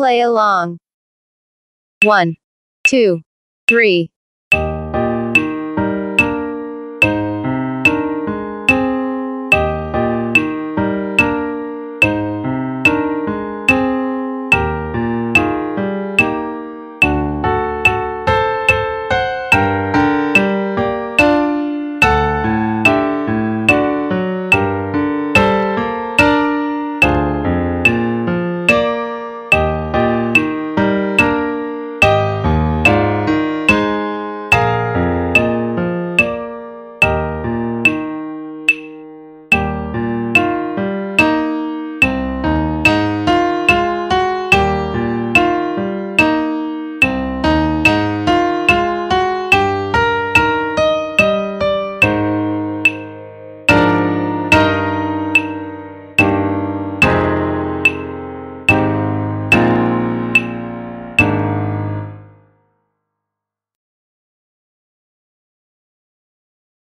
play along. One, two, three,